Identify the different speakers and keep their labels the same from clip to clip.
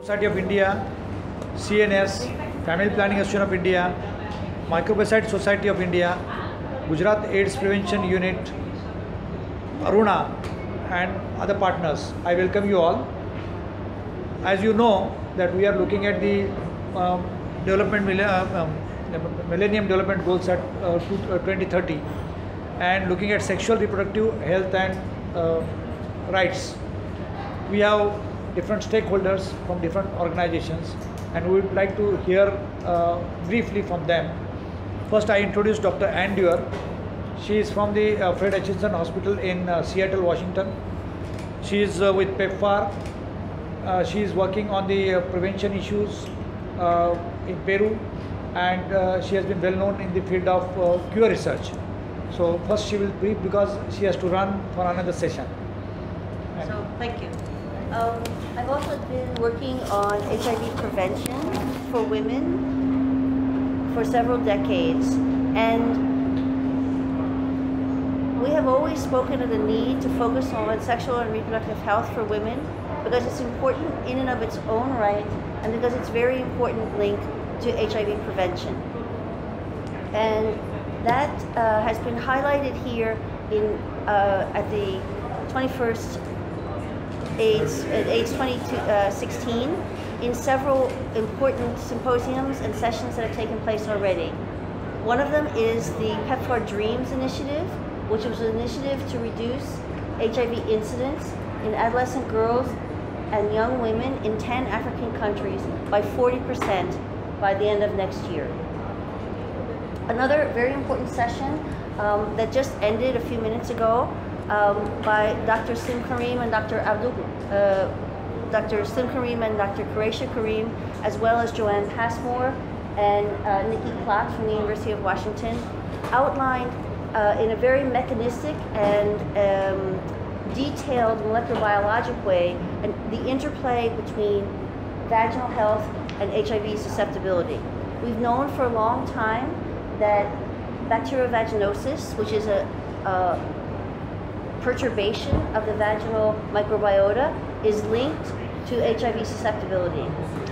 Speaker 1: Society of India, CNS, Family Planning Association of India, Microbicide Society of India, Gujarat AIDS Prevention Unit, Aruna, and other partners. I welcome you all. As you know, that we are looking at the um, development uh, um, Millennium Development Goals at uh, uh, 2030, and looking at sexual reproductive health and uh, rights we have different stakeholders from different organizations and we would like to hear uh, briefly from them. First, I introduce Dr. Ann Duerr. She is from the uh, Fred Hutchinson Hospital in uh, Seattle, Washington. She is uh, with PEPFAR. Uh, she is working on the uh, prevention issues in Peru and she has been well known in the field of cure research. So, first she will brief because she has to run for another session. And-
Speaker 2: So, thank you. Um, I've also been working on HIV prevention for women for several decades, and we have always spoken of the need to focus on sexual and reproductive health for women because it's important in and of its own right, and because it's very important link to HIV prevention. And that uh, has been highlighted here in uh, at the 21st AIDS, at AIDS 2016 in several important symposiums and sessions that have taken place already. One of them is the PEPFAR Dreams Initiative, which was an initiative to reduce HIV incidence in adolescent girls and young women in 10 African countries by 40% by the end of next year. Another very important session um, that just ended a few minutes ago um, by Dr. Salim Karim and Dr. Abdool, uh, Dr. Salim Karim and Dr. Quarraisha Karim, as well as Joanne Passmore and uh, Nikki Klatt from the University of Washington, outlined uh, in a very mechanistic and um, detailed molecular biologic way and the interplay between vaginal health and HIV susceptibility. We've known for a long time that bacterial vaginosis, which is a, a perturbation of the vaginal microbiota, is linked to HIV susceptibility.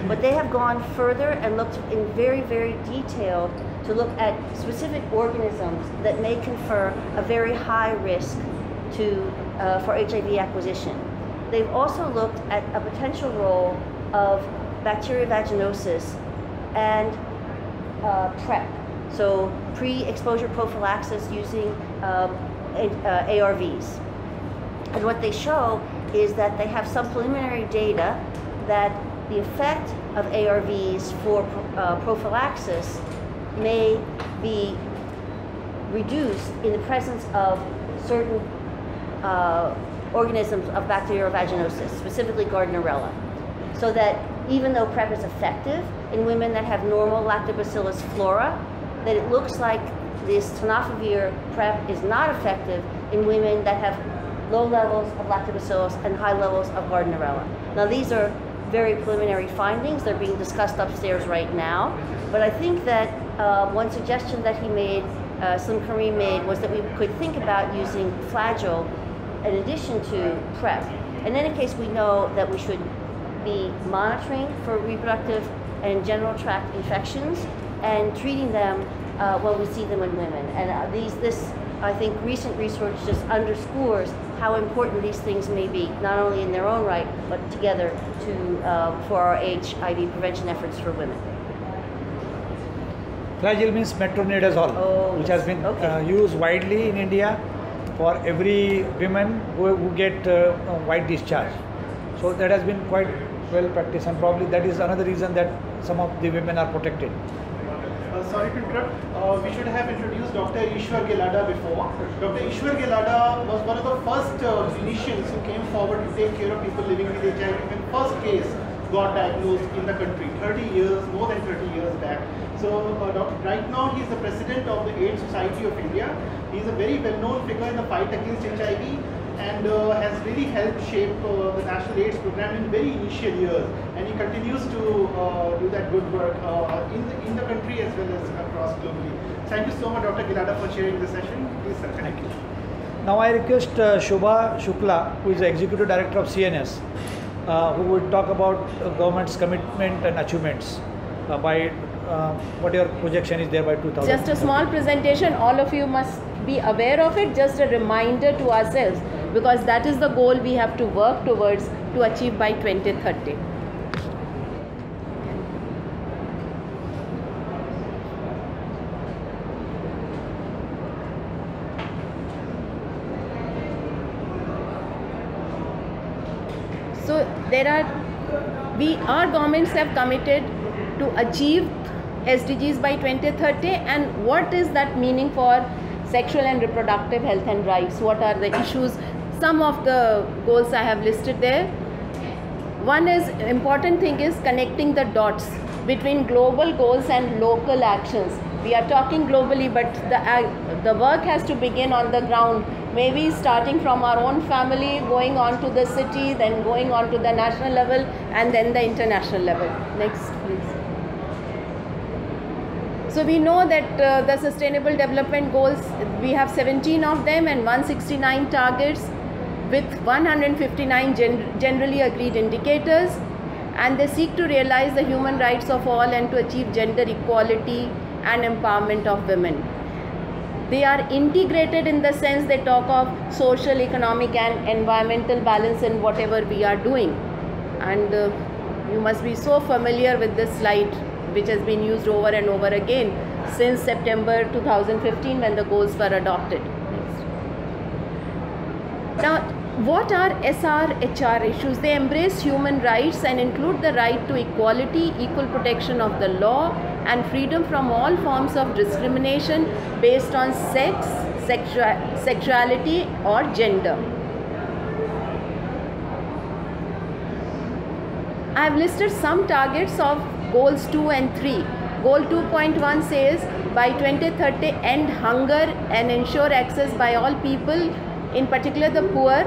Speaker 2: But they have gone further and looked in very, very detailed to look at specific organisms that may confer a very high risk to, uh, for HIV acquisition. They've also looked at a potential role of bacterial vaginosis and uh, PrEP, so pre-exposure prophylaxis using um, uh, ARVs. And what they show is that they have some preliminary data that the effect of ARVs for uh, prophylaxis may be reduced in the presence of certain uh, organisms of bacterial vaginosis, specifically Gardnerella. So that even though PrEP is effective in women that have normal lactobacillus flora, that it looks like this tenofovir PrEP is not effective in women that have low levels of lactobacillus and high levels of Gardnerella. Now these are very preliminary findings. They're being discussed upstairs right now. But I think that uh, one suggestion that he made, uh, Salim Karim made, was that we could think about using Flagyl in addition to PrEP. In any case, we know that we should be monitoring for reproductive and general tract infections and treating them uh, when we see them in women. And uh, these, this, I think, recent research just underscores how important these things may be, not only in their own right, but together to, uh, for our HIV prevention efforts for women.
Speaker 1: Flagyl means metronidazole,
Speaker 2: Oh,
Speaker 1: which has been
Speaker 2: Okay.
Speaker 1: uh, used widely in India for every women who, who get uh, white discharge. So that has been quite well practiced, and probably that is another reason that some of the women are protected.
Speaker 3: Uh, sorry to interrupt. Uh, we should have introduced Dr. Ishwar Gilada before. Dr. Ishwar Gilada was one of the first uh, clinicians who came forward to take care of people living with HIV when first case got diagnosed in the country 30 years, more than 30 years back. So uh, right now he is the president of the AIDS Society of India. He is a very well-known figure in the fight against HIV and uh, has really helped shape uh, the National AIDS program in very initial years. And he continues to uh, do that good work uh, in, the, in the country as well as across globally. Thank you so much, Dr. Gilada, for sharing the session. Please, sir.
Speaker 1: Thank you. Now I request uh, Shobha Shukla, who is the Executive Director of CNS, uh, who will talk about uh, government's commitment and achievements uh, by uh, what your projection is there by 2000.
Speaker 4: Just a small presentation, all of you must be aware of it, just a reminder to ourselves because that is the goal we have to work towards to achieve by 2030. So there are we our governments have committed to achieve SDGs by 2030 and what is that meaning for sexual and reproductive health and rights? What are the issues? Some of the goals I have listed there. One is important thing is connecting the dots between global goals and local actions. We are talking globally but the uh, the work has to begin on the ground maybe starting from our own family going on to the city then going on to the national level and then the international level. Next please. So we know that uh, the sustainable development goals we have 17 of them and 169 targets with 159 gen- generally agreed indicators. And they seek to realize the human rights of all and to achieve gender equality and empowerment of women they are integrated in the sense they talk of social economic and environmental balance in whatever we are doing and uh, you must be so familiar with this slide which has been used over and over again since september 2015 when the goals were adopted Next. now what are SRHR issues? They embrace human rights and include the right to equality, equal protection of the law, and freedom from all forms of discrimination based on sex, sexua- sexuality, or gender. I have listed some targets of goals 2 and 3. Goal 2.1 says by 2030 end hunger and ensure access by all people, in particular the poor,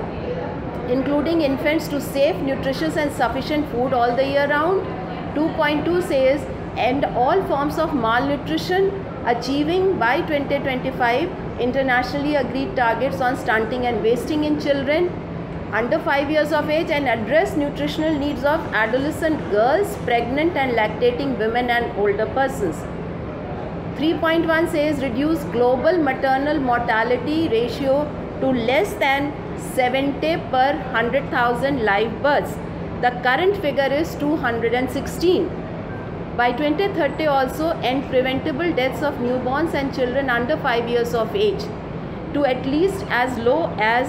Speaker 4: including infants, to safe, nutritious, and sufficient food all the year round. 2.2 says end all forms of malnutrition, achieving by 2025 internationally agreed targets on stunting and wasting in children under 5 years of age and address nutritional needs of adolescent girls, pregnant and lactating women and older persons. 3.1 says reduce global maternal mortality ratio to less than 70 per 100,000 live births. The current figure is 216. By 2030 also end preventable deaths of newborns and children under 5 years of age to at least as low as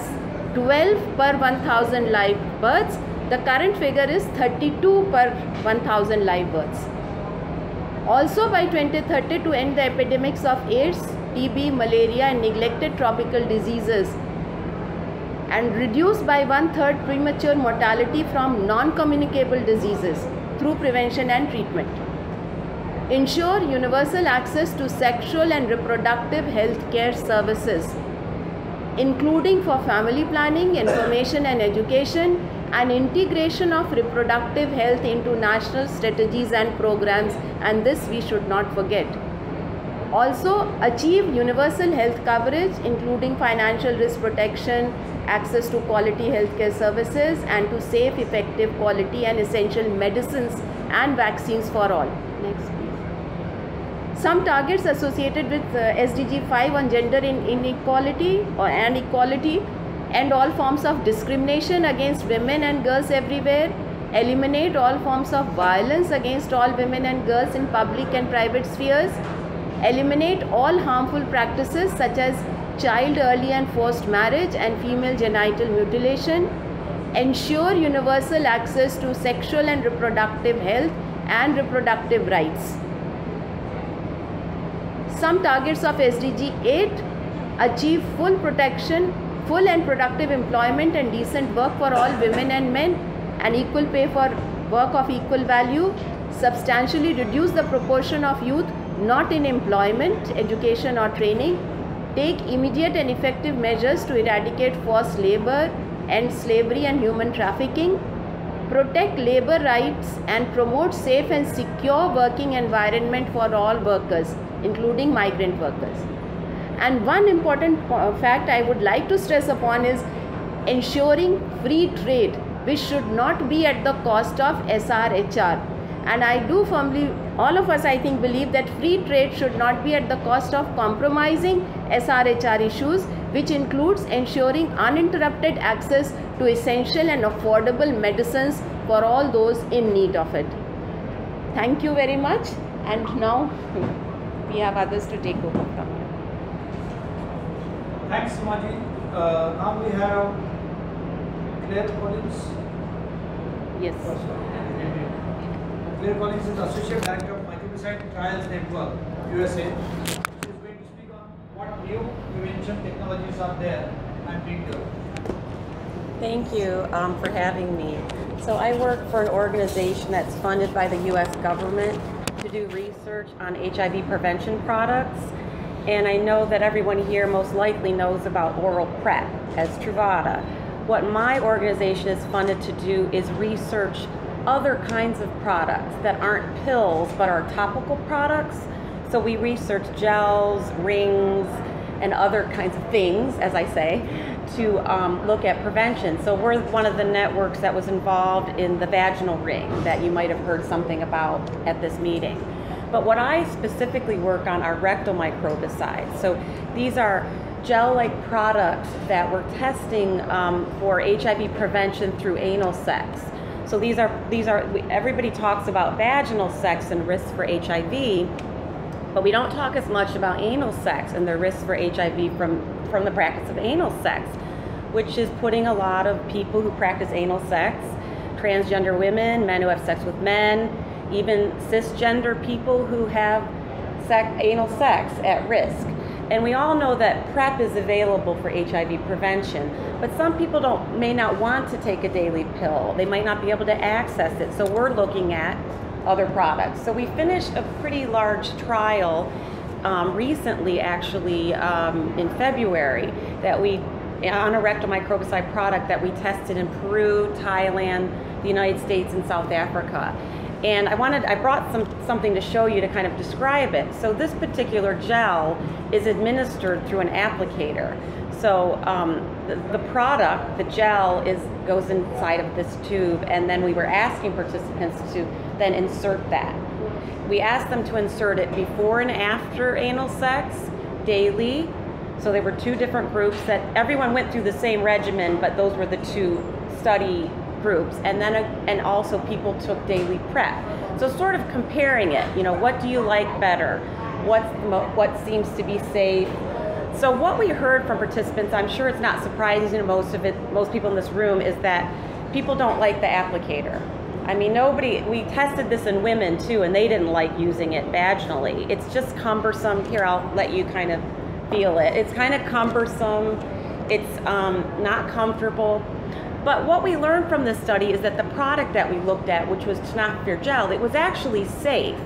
Speaker 4: 12 per 1000 live births. The current figure is 32 per 1000 live births. Also by 2030 to end the epidemics of AIDS, TB, malaria and neglected tropical diseases and reduce by one third premature mortality from non-communicable diseases through prevention and treatment. Ensure universal access to sexual and reproductive health care services including for family planning, information and education, and integration of reproductive health into national strategies and programs, and this we should not forget. Also, achieve universal health coverage, including financial risk protection, access to quality healthcare services, and to safe, effective, quality, and essential medicines and vaccines for all. Next, please. Some targets associated with uh, SDG 5 on gender in inequality or and equality and all forms of discrimination against women and girls everywhere. Eliminate all forms of violence against all women and girls in public and private spheres. Eliminate all harmful practices such as child early and forced marriage and female genital mutilation ensure universal access to sexual and reproductive health and reproductive rights. Some targets of SDG 8 achieve full protection, full and productive employment and decent work for all women and men, and equal pay for work of equal value, substantially reduce the proportion of youth not in employment, education, or training, take immediate and effective measures to eradicate forced labor, and slavery and human trafficking, protect labor rights, and promote safe and secure working environment for all workers including migrant workers. And one important fact I would like to stress upon is ensuring free trade which should not be at the cost of SRHR. And I do firmly, all of us I think believe that free trade should not be at the cost of compromising SRHR issues, which includes ensuring uninterrupted access to essential and affordable medicines for all those in need of it. Thank you very much. And now we have others to take over from here.
Speaker 1: Thanks, Sumaji. Uh, now we have Clare Collins.
Speaker 4: Yes.
Speaker 1: Clare Collins is Associate Director of Microbicide Trials Network, USA. She is going to speak on what new prevention technologies are there and being developed.
Speaker 5: Thank you um, for having me. So I work for an organization that's funded by the U.S. government to do research on HIV prevention products. And I know that everyone here most likely knows about oral PrEP as Truvada. What my organization is funded to do is research other kinds of products that aren't pills but are topical products. So we research gels, rings, and other kinds of things, as I say, to um, look at prevention. So we're one of the networks that was involved in the vaginal ring that you might have heard something about at this meeting. But what I specifically work on are rectal microbicides. So these are gel-like products that we're testing um, for HIV prevention through anal sex. So these are these are everybody talks about vaginal sex and risks for HIV, but we don't talk as much about anal sex and the risks for HIV from from the practice of anal sex, which is putting a lot of people who practice anal sex, transgender women, men who have sex with men, even cisgender people who have sex, anal sex at risk. And we all know that PrEP is available for HIV prevention, but some people don't may not want to take a daily pill. They might not be able to access it. So we're looking at other products. So we finished a pretty large trial um, recently, actually um, in February, that we on a rectal microbicide product that we tested in Peru, Thailand, the United States, and South Africa. And I wanted, I brought some something to show you to kind of describe it. So this particular gel is administered through an applicator. So um, the, the product, the gel, is goes inside of this tube, and then we were asking participants to then insert that. We asked them to insert it before and after anal sex, daily. So there were two different groups that everyone went through the same regimen, but those were the two study groups, and then and also people took daily PrEP. So sort of comparing it, you know, what do you like better? What's what seems to be safe? So what we heard from participants, I'm sure it's not surprising to most of it, most people in this room, is that people don't like the applicator. I mean, nobody, we tested this in women too, and they didn't like using it vaginally. It's just cumbersome. Here, I'll let you kind of feel it. It's kind of cumbersome. It's um, not comfortable. But what we learned from this study is that the product that we looked at, which was tenofovir gel, it was actually safe,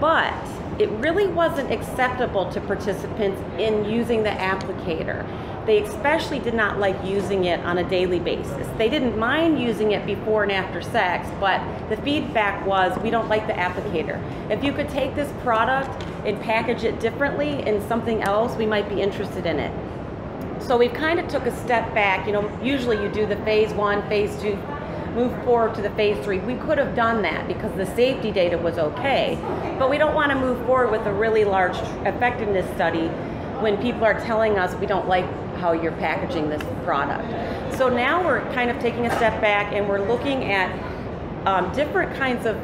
Speaker 5: but it really wasn't acceptable to participants in using the applicator. They especially did not like using it on a daily basis. They didn't mind using it before and after sex, but the feedback was we don't like the applicator. If you could take this product and package it differently in something else, we might be interested in it. So we've kind of took a step back. You know, usually you do the phase one, phase two, move forward to the phase three. We could have done that because the safety data was okay, but we don't want to move forward with a really large effectiveness study when people are telling us we don't like how you're packaging this product. So now we're kind of taking a step back and we're looking at um, different kinds of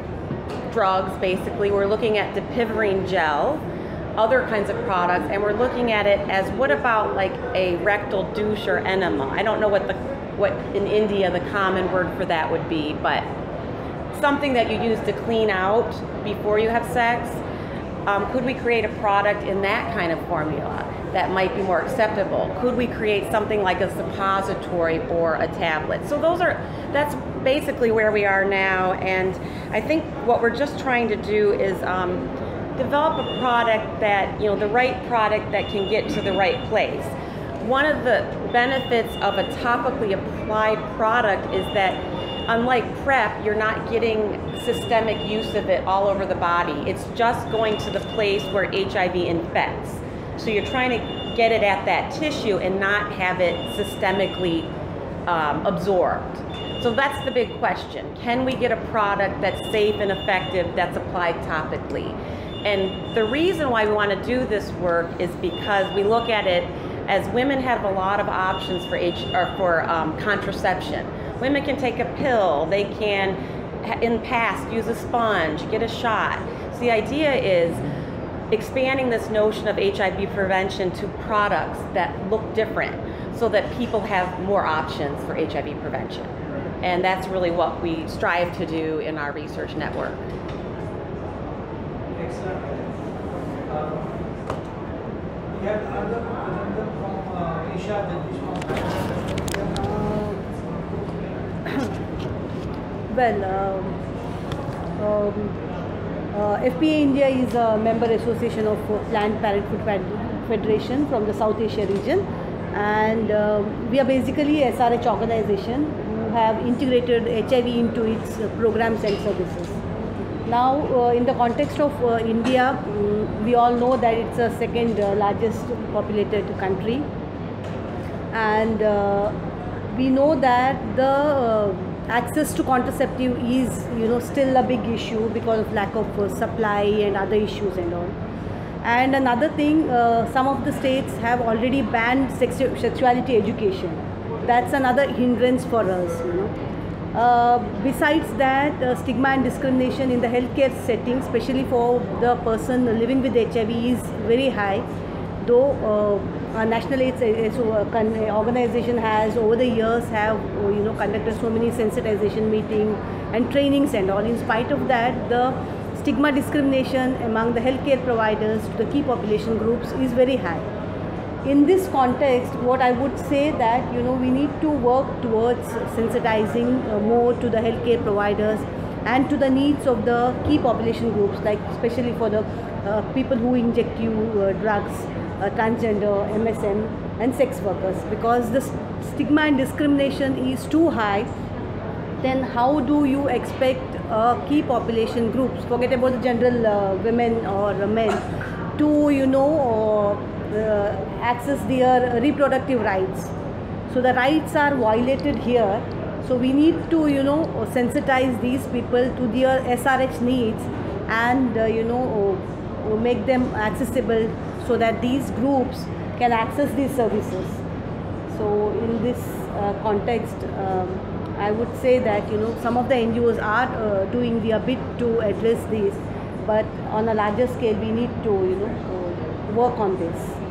Speaker 5: drugs. Basically, we're looking at dapivirine gel other kinds of products, and we're looking at it as what about like a rectal douche or enema? I don't know what the what in India the common word for that would be, but something that you use to clean out before you have sex. Um, could we create a product in that kind of formula that might be more acceptable? Could we create something like a suppository or a tablet? So those are that's basically where we are now, and I think what we're just trying to do is. Um, develop a product that, you know, the right product that can get to the right place. One of the benefits of a topically applied product is that unlike PrEP, you're not getting systemic use of it all over the body. It's just going to the place where HIV infects. So you're trying to get it at that tissue and not have it systemically um, absorbed. So that's the big question. Can we get a product that's safe and effective that's applied topically? And the reason why we want to do this work is because we look at it as women have a lot of options for H, or for um, contraception. Women can take a pill. They can, in the past, use a sponge, get a shot. So the idea is expanding this notion of HIV prevention to products that look different so that people have more options for HIV prevention. And that's really what we strive to do in our research network.
Speaker 1: We have another from
Speaker 6: Well, um, um, uh, FPA India is a member association of Planned Parenthood Federation from the South Asia region, and um we are basically a SRH organization who have integrated HIV into its uh, programs and services. Now, uh, in the context of uh, India, mm, we all know that it's the second uh, largest populated country, and uh, we know that the uh, access to contraceptive is you know still a big issue because of lack of uh, supply and other issues and all. And another thing some of the states have already banned sexu- sexuality education. That's another hindrance for us you know uh, besides that, uh, stigma and discrimination in the healthcare setting, especially for the person living with HIV, is very high. Though uh, our National AIDS uh, uh, organization has over the years have you know conducted so many sensitization meetings and trainings and all. In spite of that, the stigma discrimination among the healthcare providers to the key population groups is very high in this context what i would say that you know we need to work towards sensitizing uh, more to the healthcare providers and to the needs of the key population groups like especially for the uh, people who inject you uh, drugs uh, transgender msm and sex workers. Because the stigma and discrimination is too high then how do you expect uh, key population groups forget about the general uh, women or men to you know access their reproductive rights. So the rights are violated here. So we need to you know sensitize these people to their srh needs and uh, you know uh, make them accessible so that these groups can access these services. So in this uh, context, um, I would say that you know some of the NGOs are uh, doing their bit to address this, but on a larger scale, we need to you know uh, work on this.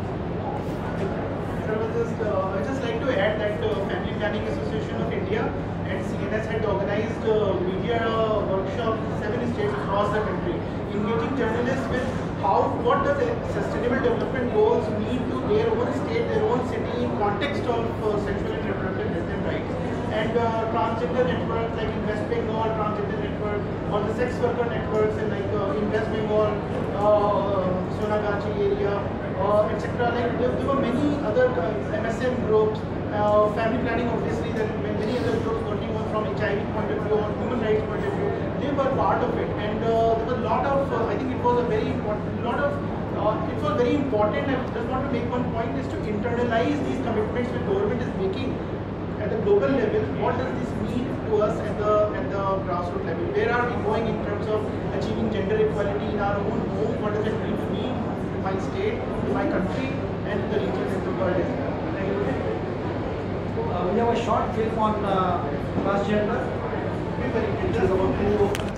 Speaker 3: I just, uh, I'd just like to add that uh, Family Planning Association of India and CNS had organized uh, media workshops in seven states across the country, engaging journalists with how, what does the sustainable development goals mean to their own state, their own city in context of uh, sexual and reproductive health and rights. And uh, transgender networks like West Bengal, Transgender Network, or the sex worker networks in like uh, West Bengal, uh, Sonagachi area, uh, etc. Like there, there were many other uh, MSM groups, uh, family planning obviously, there were many other groups working on from HIV point of view or human rights point of view. They were part of it, and uh, there was a lot of. Uh, I think it was a very important, lot of. Uh, it was very important. I just want to make one point is to internalize these commitments that government is making at the global level. What does this mean to us at the at the grassroots level? Where are we going in terms of achieving gender equality in our own home? What does it mean my state, my country, and the region and the world as well?
Speaker 1: Uh, we have a short film on uh, transgender.
Speaker 3: Which is about two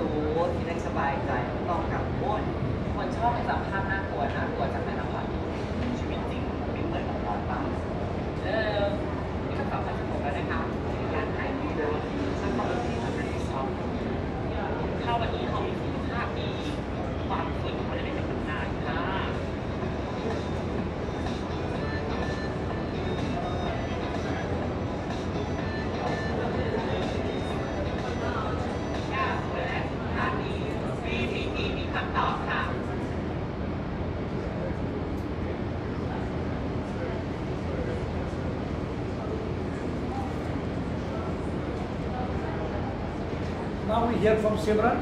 Speaker 7: สูที่ได้สบายใจไม่ต้องกังวลคนชอบให้สัมภาษณ์
Speaker 1: we hear from Simran,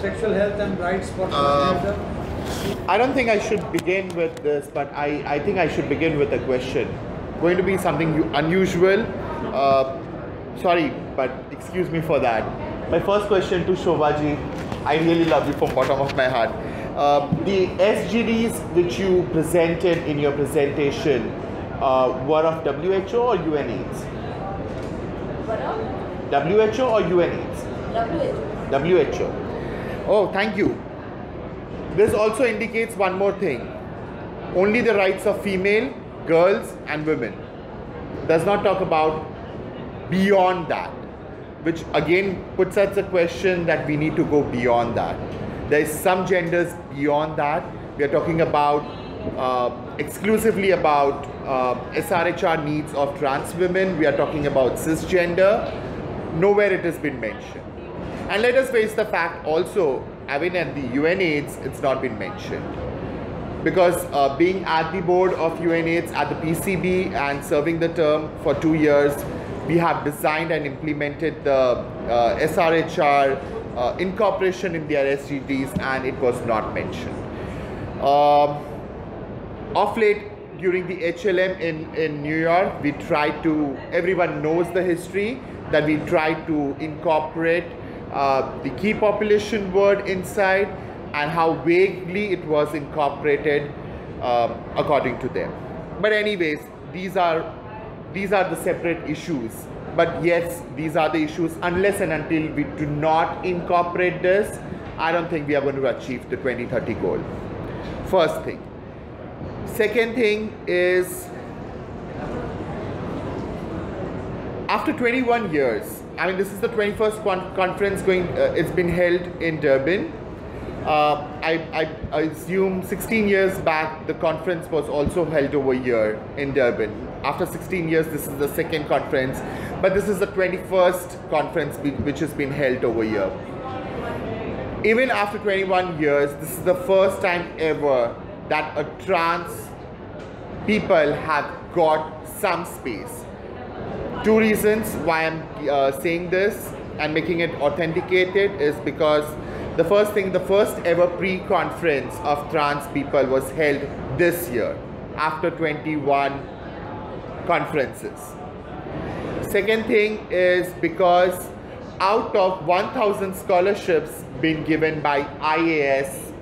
Speaker 1: sexual health and rights for transgender.
Speaker 8: I don't think I should begin with this, but I, I think I should begin with a question. Going to be something unusual. Uh, sorry, but excuse me for that. My first question to Shobhaji, I really love you from bottom of my heart. Uh, the SGDs which you presented in your presentation uh, were of WHO or UNAIDS? WHO or UNAIDS? WHO. Oh, thank you. This also indicates one more thing. Only the rights of female, girls, and women. Does not talk about beyond that, which again puts us a question that we need to go beyond that. There is some genders beyond that. We are talking about uh, exclusively about uh, SRHR needs of trans women. We are talking about cisgender. Nowhere it has been mentioned. And let us face the fact also, I mean, at the UNAIDS, it's not been mentioned. Because uh, being at the board of UNAIDS at the PCB and serving the term for two years, we have designed and implemented the uh, SRHR uh, incorporation in their SGDs and it was not mentioned. Um, of late during the HLM in, in New York, we tried to, everyone knows the history, that we tried to incorporate uh, the key population word inside and how vaguely it was incorporated um, according to them. But anyways, these are these are the separate issues. But yes, these are the issues. Unless and until we do not incorporate this, I don't think we are going to achieve the 2030 goal. First thing. Second thing is after 21 years, I mean, this is the 21st con- conference going, uh, it's been held in Durban. Uh, I, I, assume 16 years back, the conference was also held over here in Durban. After 16 years, this is the second conference, but this is the 21st conference which has been held over here. Even after 21 years, this is the first time ever that a trans people have got some space two reasons why I'm uh, saying this and making it authenticated is because the first thing, the first ever pre-conference of trans people was held this year after 21 conferences. Second thing is because out of 1000 scholarships being given by IAS,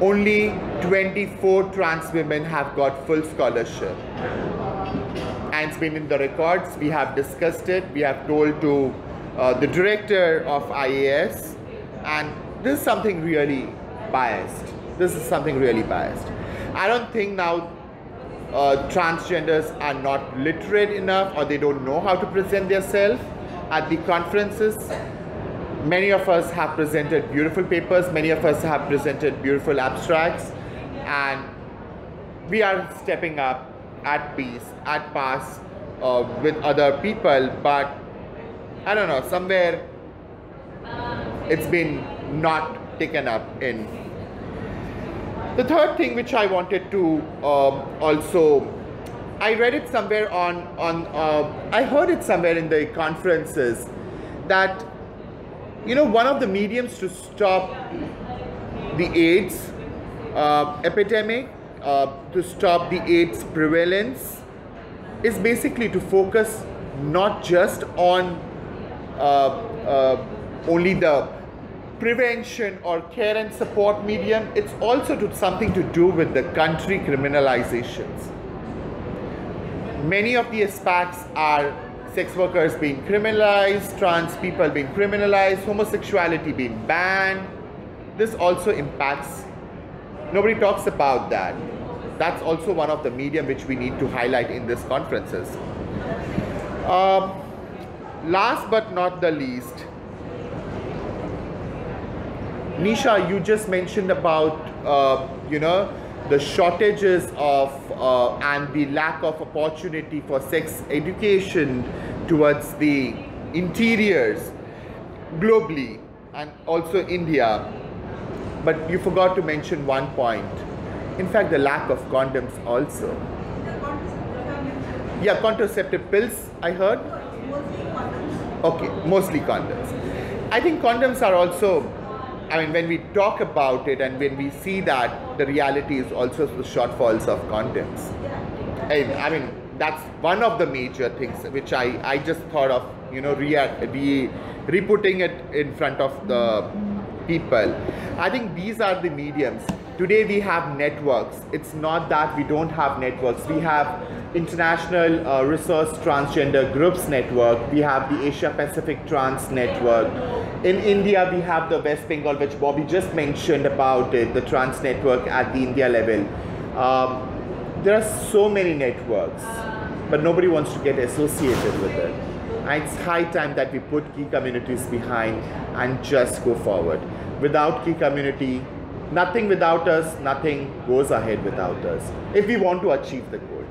Speaker 8: only 24 trans women have got full scholarship and it's been in the records. We have discussed it. We have told to uh, the director of IAS, and this is something really biased. This is something really biased. I don't think now uh, transgenders are not literate enough or they don't know how to present themselves at the conferences. Many of us have presented beautiful papers, many of us have presented beautiful abstracts, and we are stepping up at peace, at pass uh, with other people, but I don't know, somewhere it's been not taken up in. The third thing which I wanted to um, also I read it somewhere on on uh, I heard it somewhere in the conferences that you know one of the mediums to stop the AIDS uh, epidemic, uh, to stop the AIDS prevalence, is basically to focus not just on uh, uh, only the prevention or care and support medium, it's also to something to do with the country criminalizations. Many of the aspects are sex workers being criminalized, trans people being criminalized, homosexuality being banned. This also impacts, nobody talks about that. That's also one of the medium which we need to highlight in these conferences. Um, last but not the least, Nisha, you just mentioned about, uh, you know, the shortages of uh, and the lack of opportunity for sex education towards the interiors globally and also India. But you forgot to mention one point. In fact, the lack of condoms also. Yeah, contraceptive pills, I heard. Okay, mostly condoms. I think condoms are also I mean, when we talk about it and when we see that, the reality is also the shortfalls of condoms. And I mean, that's one of the major things which I, I just thought of, you know, re, re, re-putting it in front of the people. I think these are the mediums. Today we have networks. It's not that we don't have networks. We have International uh, Resource Transgender Groups Network. We have the Asia Pacific Trans Network. In India, we have the West Bengal, which Bobby just mentioned about it, the trans network at the India level. Um, there are so many networks, but nobody wants to get associated with it. And it's high time that we put key communities behind and just go forward. Without key community, nothing without us, nothing goes ahead without us if we want to achieve the goal.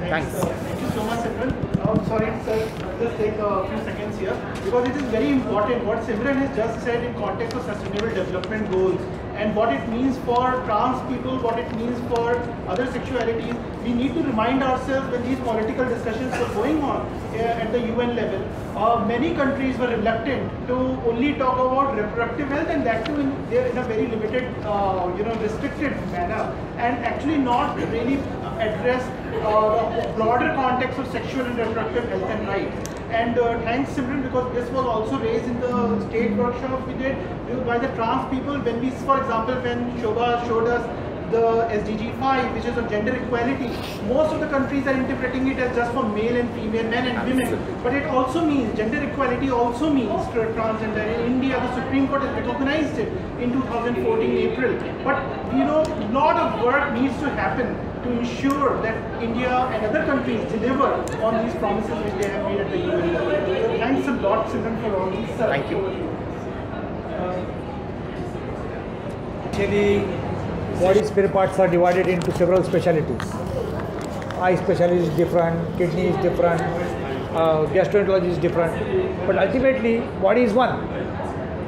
Speaker 8: Thanks.
Speaker 3: Thank you so much, Simran. I'm sorry, sir, just take a few seconds here because it is very important what Simran has just said in context of sustainable development goals and what it means for trans people, what it means for other sexualities. We need to remind ourselves when these political discussions were going on uh, at the UN level, uh, many countries were reluctant to only talk about reproductive health and that too in, in a very limited, uh, you know, restricted manner and actually not really address the broader context of sexual and reproductive health and rights. And uh, thanks Simran because this was also raised in the state workshop we did by the trans people when we, for example, when Shobha showed us the SDG 5 which is on gender equality, most of the countries are interpreting it as just for male and female, men and women. But it also means, gender equality also means transgender. In India, the Supreme Court has recognized it in 2014 April. But you know, a lot of work needs to happen to ensure that India and other countries deliver on these promises which they have made at the UN level. Thanks a lot, Simran, for all these. Uh,
Speaker 8: Thank you.
Speaker 1: Actually, body spare parts are divided into several specialties. Eye specialty is different, kidney is different, uh, gastroenterology is different, but ultimately body is one.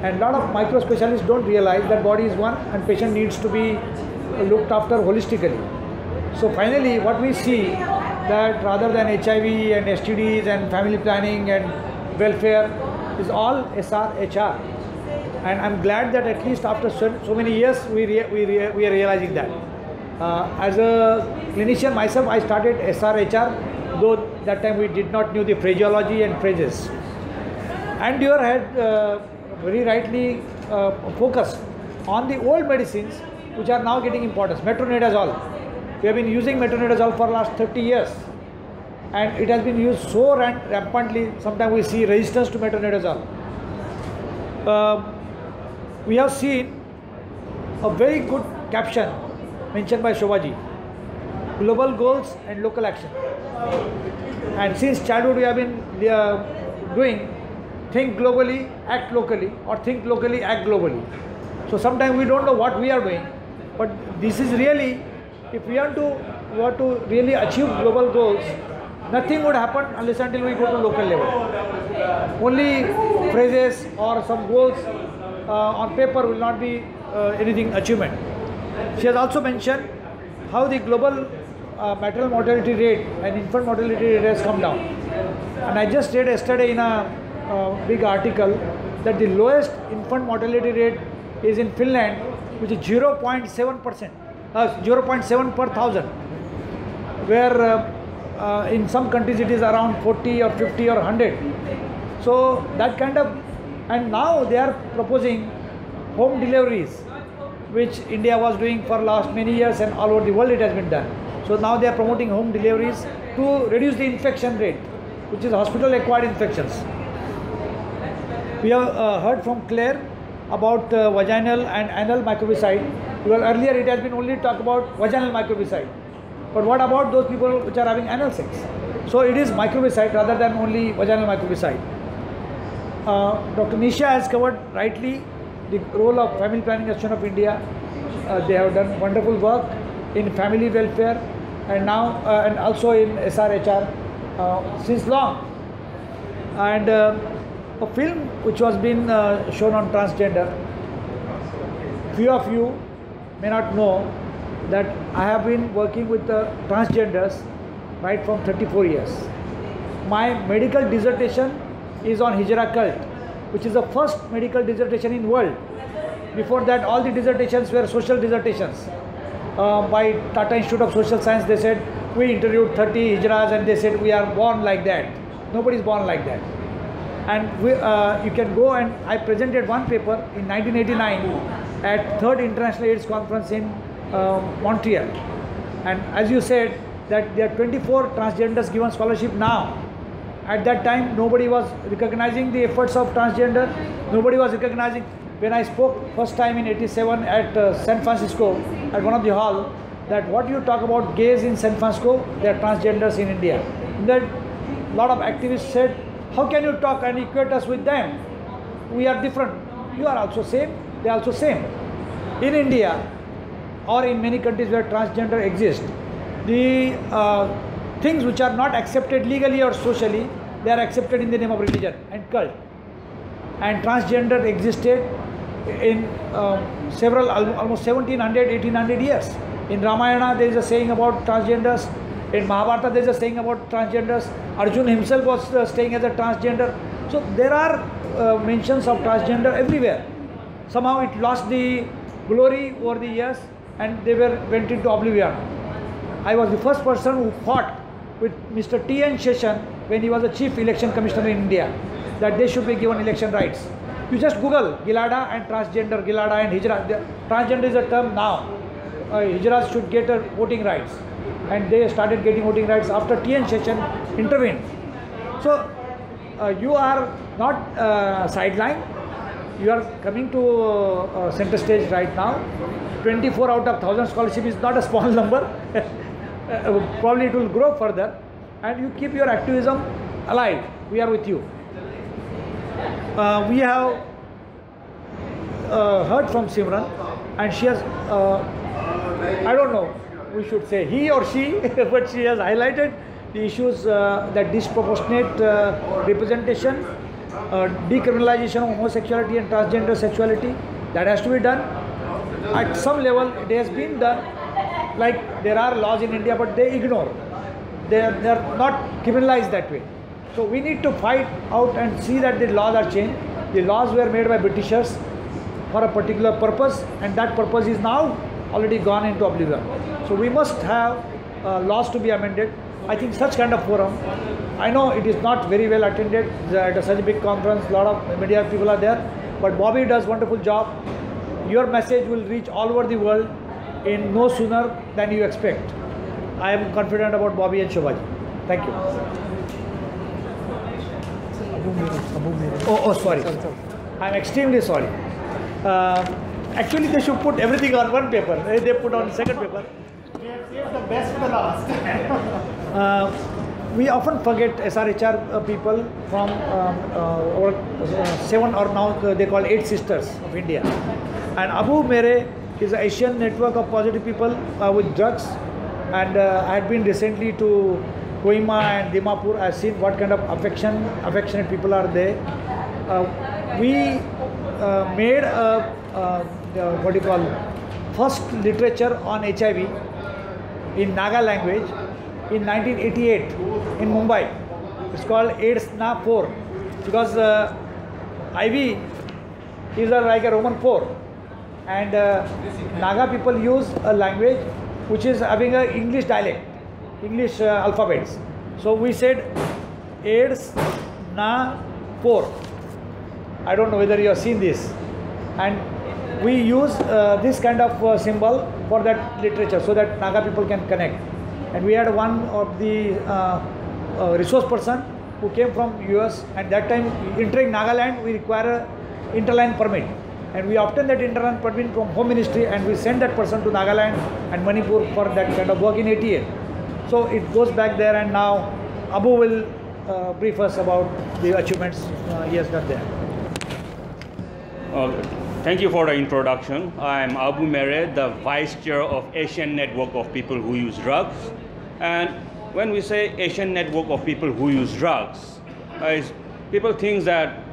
Speaker 1: And a lot of micro specialists don't realize that body is one and patient needs to be looked after holistically. So finally, what we see that rather than HIV and STDs and family planning and welfare is all SRHR and I'm glad that at least after so, so many years we, we, we are realizing that. Uh, as a clinician myself, I started SRHR, though that time we did not knew the phraseology and phrases. And you had uh, very rightly uh, focused on the old medicines which are now getting importance. Metronidazole. We have been using metronidazole for last 30 years and it has been used so ram- rampantly. Sometimes we see resistance to metronidazole. Uh, we have seen a very good caption mentioned by Shobhaji global goals and local action. And since childhood, we have been uh, doing think globally, act locally, or think locally, act globally. So sometimes we don't know what we are doing, but this is really, if we want to want to really achieve global goals, nothing would happen unless until we go to local level. Only phrases or some goals uh, on paper will not be uh, anything achievement. She has also mentioned how the global uh, maternal mortality rate and infant mortality rate has come down. And I just read yesterday in a uh, big article that the lowest infant mortality rate is in Finland, which is 0.7 percent, 0.7 per thousand, where uh, uh, in some countries it is around 40 or 50 or 100. So that kind of, and now they are proposing home deliveries, which India was doing for last many years and all over the world it has been done. So now they are promoting home deliveries to reduce the infection rate, which is hospital acquired infections. We have uh, heard from Clare about uh, vaginal and anal microbicide. Well, earlier it has been only talked about vaginal microbicide. But what about those people which are having anal sex? So it is microbicide rather than only vaginal microbicide. Uh, Dr. Nisha has covered rightly the role of Family Planning Association of India. Uh, they have done wonderful work in family welfare and now uh, and also in SRHR uh, since long. And uh, a film which was been uh, shown on transgender. Few of you may not know that I have been working with the transgenders right from 34 years. My medical dissertation is on Hijra cult, which is the first medical dissertation in world. Before that, all the dissertations were social dissertations. Uh, by Tata Institute of Social Science, they said we interviewed 30 Hijras and they said we are born like that. Nobody is born like that. And we, uh, you can go and I presented one paper in 1989 at third International AIDS Conference in uh, Montreal. And as you said, that there are 24 transgenders given scholarship now. At that time, nobody was recognizing the efforts of transgender. Nobody was recognizing. When I spoke first time in 87 at uh, San Francisco, at one of the hall, that what you talk about gays in San Francisco, they are transgenders in India. That lot of activists said, how can you talk and equate us with them? We are different. You are also same. They are also same. In India, or in many countries where transgender exists, the uh, things which are not accepted legally or socially, they are accepted in the name of religion and cult. And transgender existed in uh, several, almost 1700, 1800 years. In Ramayana, there is a saying about transgenders. In Mahabharata, there is a saying about transgenders. Arjun himself was uh, staying as a transgender. So there are uh, mentions of transgender everywhere. Somehow it lost the glory over the years and they were went into oblivion. I was the first person who fought with Mr. T. N. Seshan when he was the chief election commissioner in India that they should be given election rights. You just Google Gilada and transgender, Gilada and Hijra. Transgender is a term now. Uh, Hijras should get voting rights. And they started getting voting rights after T. N. Seshan intervened. So uh, you are not uh, sidelined. You are coming to uh, center stage right now. 24 out of 1000 scholarship is not a small number. Uh, probably it will grow further. And you keep your activism alive. We are with you. Uh, we have uh, heard from Simran, and she has, I don't know, we should say he or she, but she has highlighted the issues uh, that disproportionate uh, representation, uh, decriminalization of homosexuality and transgender sexuality, that has to be done. At some level, it has been done. Like there are laws in India, but they ignore. They are, they are not criminalized that way. So we need to fight out and see that the laws are changed. The laws were made by Britishers for a particular purpose, and that purpose is now already gone into oblivion. So we must have uh, laws to be amended. I think such kind of forum. I know it is not very well attended at such a big conference. A lot of media people are there, but Bobby does wonderful job. Your message will reach all over the world in no sooner than you expect. I am confident about Bobby and Shobhaji. Thank you. Oh, oh, sorry. I'm extremely sorry. Uh, actually, they should put everything on one paper. They they put on second paper.
Speaker 3: We have saved the best for last.
Speaker 1: Uh, we often forget SRHR uh, people from um, uh, uh, seven or now uh, they call eight sisters of India. And Abou Mere is an Asian network of positive people uh, with drugs. And uh, I had been recently to Kohima and Dimapur. I've seen what kind of affection, affectionate people are there. Uh, we uh, made a, uh, what do you call first literature on HIV in Naga language in 1988 in Mumbai. It's called AIDS Na 4 because uh, IV is like a Roman 4 and uh, Naga people use a language which is having a English dialect, English uh, alphabets. So we said AIDS Na 4. I don't know whether you have seen this. And we use uh, this kind of uh, symbol for that literature so that Naga people can connect. And we had one of the uh, uh, resource person who came from US and that time entering Nagaland we require a inner line permit and we obtained that inner line permit from home ministry and we sent that person to Nagaland and Manipur for that kind of work in 88. So it goes back there and now Abou will uh, brief us about the achievements uh, he has got there.
Speaker 9: Uh, thank you for the introduction. I'm Abou Mere, the Vice Chair of Asian Network of People Who Use Drugs. And when we say Asian Network of People Who Use Drugs, uh, people think that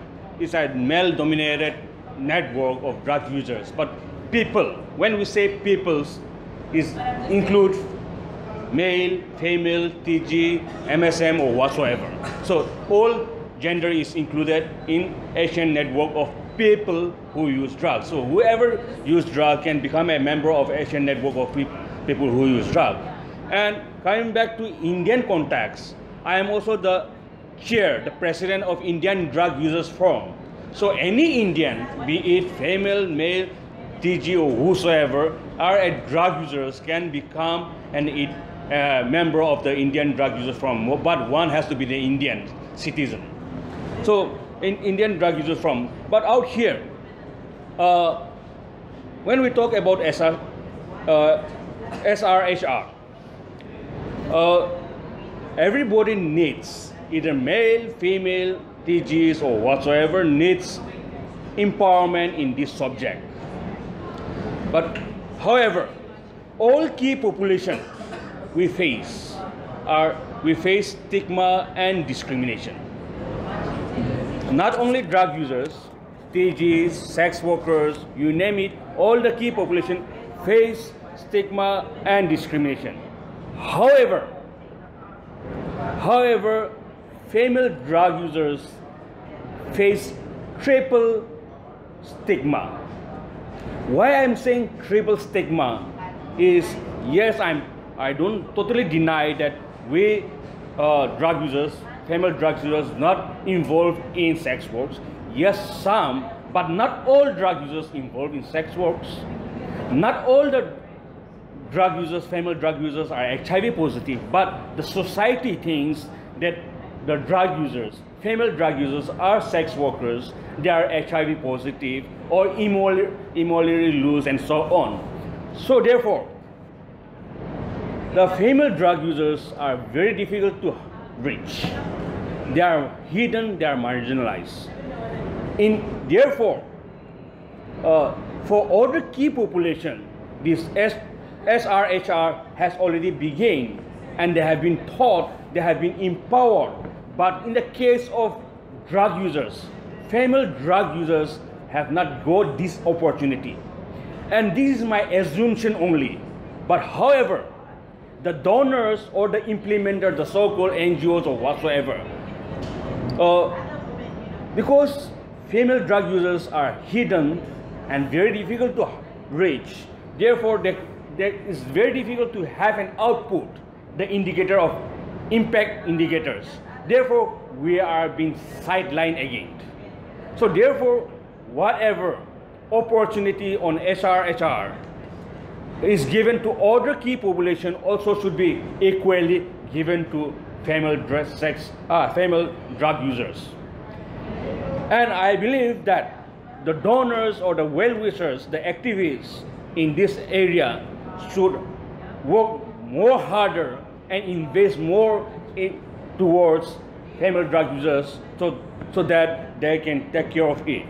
Speaker 9: it's a male-dominated network of drug users. But people, when we say peoples, is include male, female, TG, MSM, or whatsoever. So all gender is included in Asian network of people who use drugs. So whoever use drug can become a member of Asian network of peop- people who use drug. And coming back to Indian contacts, I am also the chair, the president of Indian Drug Users Forum. So any Indian, be it female, male, TG or whosoever, are a drug users can become an uh, member of the Indian Drug Users Forum, but one has to be the Indian citizen. So in Indian Drug Users Forum. but out here, uh, when we talk about SR, uh, SRHR, uh, everybody needs either male, female, TGs or whatsoever needs empowerment in this subject. But however, all key population we face are we face stigma and discrimination. Not only drug users, TGs, sex workers, you name it, all the key population face stigma and discrimination. However, however, female drug users face triple stigma. Why I'm saying triple stigma is yes, I'm I don't totally deny that we uh, drug users, female drug users, not involved in sex works. Yes, some, but not all drug users involved in sex works. Not all the drug users, female drug users are HIV positive, but the society thinks that the drug users, female drug users are sex workers, they are HIV positive or immorally, immorally loose and so on. So therefore, the female drug users are very difficult to reach. They are hidden, they are marginalized. In, therefore, uh, for other key population, this S, SRHR has already begun and they have been taught, they have been empowered. But in the case of drug users, female drug users have not got this opportunity. And this is my assumption only. But however, the donors or the implementer, the so-called NGOs or whatsoever, Uh, because female drug users are hidden and very difficult to reach, therefore it's very difficult to have an output, the indicator of impact indicators. Therefore, we are being sidelined again. So therefore, whatever opportunity on SRHR is given to other key population also should be equally given to female drug sex, uh, female drug users. And I believe that the donors or the well-wishers, the activists in this area should work more harder and invest more in, towards female drug users so, so that they can take care of it.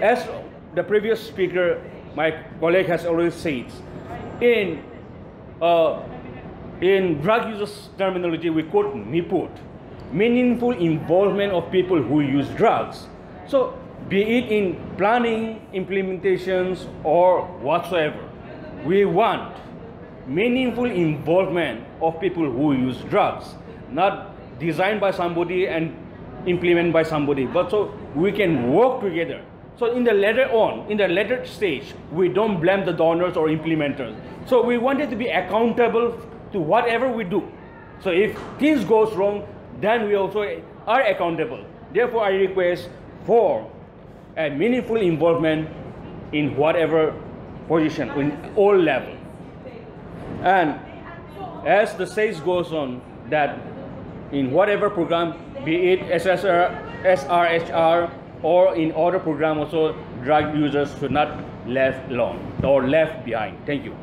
Speaker 9: As the previous speaker, my colleague has already said, in, uh, in drug users terminology, we quote MIPUD, meaningful involvement of people who use drugs. So be it in planning, implementations, or whatsoever, we want meaningful involvement of people who use drugs, not designed by somebody and implemented by somebody, but so we can work together. So in the later on, in the later stage, we don't blame the donors or implementers. So we wanted to be accountable to whatever we do. So if things goes wrong, then we also are accountable. Therefore, I request for a meaningful involvement in whatever position, in all level. And as the stage goes on, that in whatever program, be it SSR, SRHR, or in other program also, drug users should not left alone or left behind. Thank you.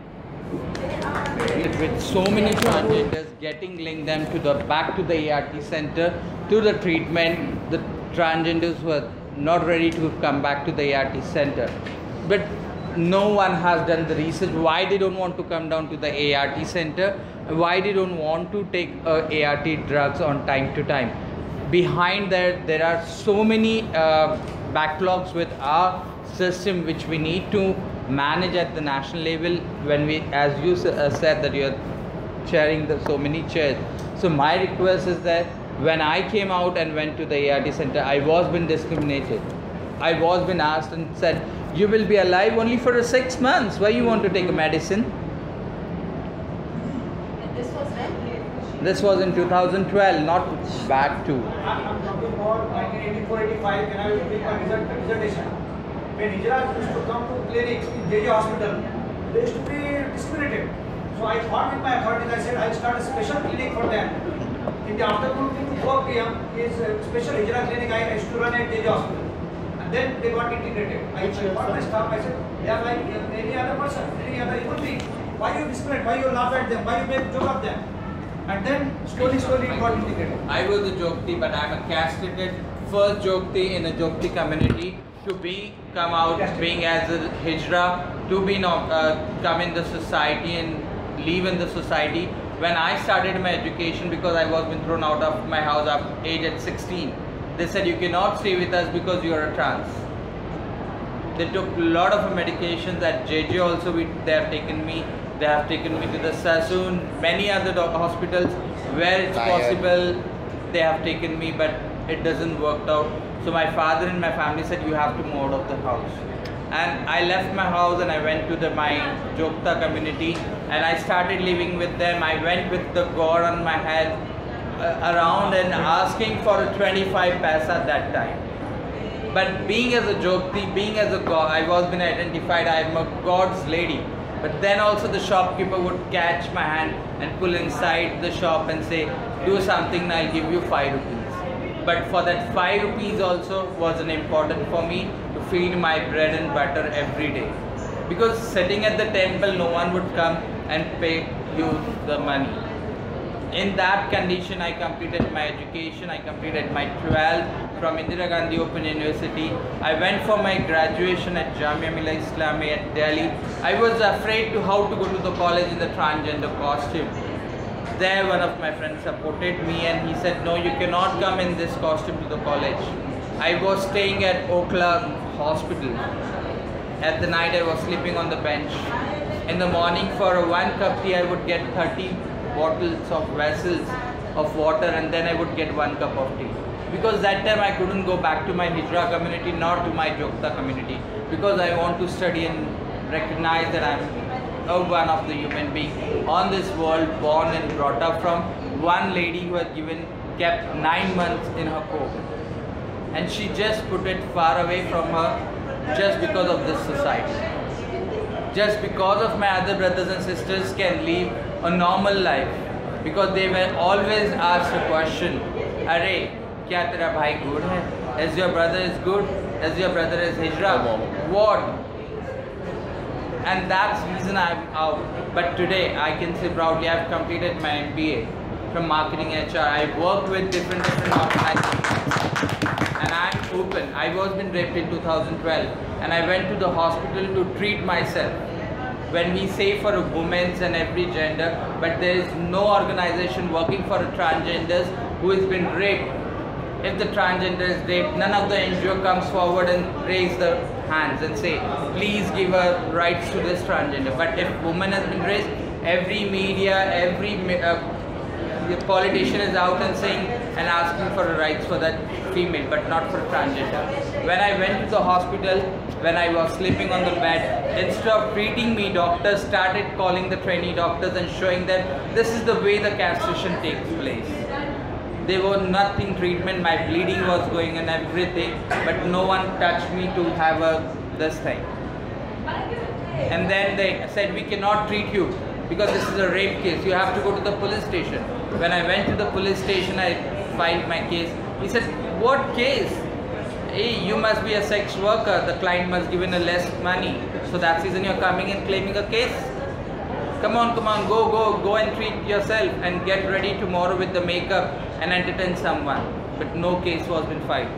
Speaker 10: With, so many transgenders getting linked them to the back to the ART center to the treatment the transgenders were not ready to come back to the ART center. But no one has done the research why they don't want to come down to the ART center why they don't want to take uh, ART drugs on time to time. Behind that there are so many uh, backlogs with our system which we need to manage at the national level when we as you uh, said that you are chairing the so many chairs so my request is that when i came out and went to the art center i was been discriminated i was been asked and said you will be alive only for six months why you want to take a medicine
Speaker 4: This was when?
Speaker 10: this was in 2012 not back to
Speaker 1: I'm talking about 1984-85 when I was doing my dissertation. When Hijras used to come to clinics in JJ hospital, they used to be discriminated. So I thought with my authorities, I said I'll start a special clinic for them. In the afternoon to 4 p.m. is a special Hijra clinic I used to run at JJ hospital. And then they got integrated. I, I thought my staff, I said, they are like any other person, any other human being. Why you discriminate? Why you laugh at them? Why you make joke of them? And then slowly, slowly it got integrated.
Speaker 10: I was a Jokti, but I'm a castrated first Jokti in a Jokti community to be come out being as a Hijra, to be not uh, come in the society and live in the society. When I started my education, because I was been thrown out of my house at age at 16, they said you cannot stay with us because you are a trans. They took a lot of medications at JJ also. We, they have taken me. They have taken me to the Sassoon, many other hospitals where it's
Speaker 8: Tired.
Speaker 10: possible. They have taken me, but it doesn't work out. So my father and my family said you have to move out of the house. And I left my house and I went to the my Jogta community and I started living with them. I went with the gore on my head uh, around and asking for a 25 paisa that time. But being as a jogti, being as a god, I was been identified, I am a god's lady. But then also the shopkeeper would catch my hand and pull inside the shop and say, do something and I'll give you 5 rupees. But for that 5 rupees also wasn't important for me to feed my bread and butter every day. Because sitting at the temple, no one would come and pay you the money in that condition I completed my education. I completed my 12 from Indira Gandhi Open University. I went for my graduation at Jamia Millia Islamia at Delhi. I was afraid to how to go to the college in the transgender costume. There one of my friends supported me and he said, no, you cannot come in this costume to the college. I was staying at Oakland Hospital. At the night I was sleeping on the bench. In the morning for a one cup tea I would get 30 bottles of vessels of water and then I would get one cup of tea. Because that time I couldn't go back to my Hijra community nor to my Jogta community because I want to study and recognize that I'm one of the human being on this world born and brought up from one lady who had given kept nine months in her coat and she just put it far away from her just because of this society just because of my other brothers and sisters can live a normal life because they were always asked a question अरे क्या तेरा भाई good है is your brother is good is your brother is hijra what and that's the reason I'm out but today I can say proudly I've completed my MBA from marketing HR I've worked with different different organizations and I'm open. I was been raped in 2012 and I went to the hospital to treat myself. When we say for a women's and every gender, but there is no organization working for a transgenders who has been raped. If the transgender is raped, none of the NGO comes forward and raise the hands and say, please give her rights to this transgender. But if woman has been raised, every media, every uh, politician is out and saying and asking for rights for that female, but not for transgender. When I went to the hospital, when I was sleeping on the bed, instead of treating me, doctors started calling the trainee doctors and showing them this is the way the castration takes place. There was nothing treatment, my bleeding was going and everything, but no one touched me to have a this thing. And then they said we cannot treat you because this is a rape case. You have to go to the police station. When I went to the police station, I filed my case. He said, "What case? Hey, you must be a sex worker. The client must give in a less money. So that's reason you're coming and claiming a case. Come on, come on, go, go, go and treat yourself and get ready tomorrow with the makeup and entertain someone. But no case was been filed.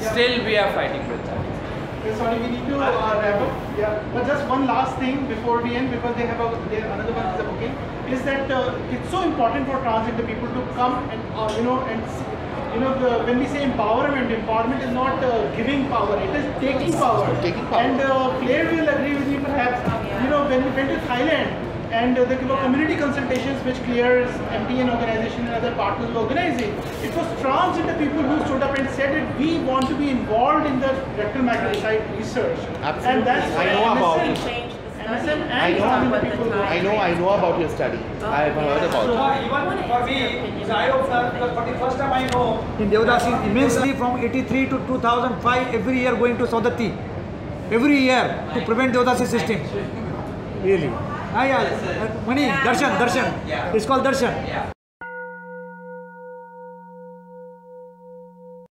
Speaker 10: Still, we are fighting with that.
Speaker 3: Sorry, we need to uh, wrap up. Yeah, but just one last thing before we end, because they have a they, another one is a booking, is that uh, it's so important for transgender people to come and uh, you know and you know the, when we say empowerment, empowerment is not uh, giving power; it is taking power.
Speaker 8: Taking power.
Speaker 3: And uh, Clare will agree with me, perhaps. You know, when we went to Thailand. And uh, the community consultations which Clare's MTN organization and other partners were organizing, it was transgender people who stood up and said that we want to be involved in the rectal microbicide research.
Speaker 8: Absolutely.
Speaker 3: And that's
Speaker 8: I
Speaker 3: why
Speaker 8: know about it.
Speaker 5: Change the
Speaker 3: and
Speaker 8: I know,
Speaker 3: transgender people were-
Speaker 8: I know, I know about your study. I've heard about
Speaker 1: So
Speaker 8: it.
Speaker 1: even for me, it's eye opener because for the first time I know in Devdasi immensely from 83 to 2005 every year going to Saundatti. Every year to prevent Devdasi system. Really. Ah, yeah. Uh, Mani, Darshan, Darshan. It's called Darshan.
Speaker 10: Yeah.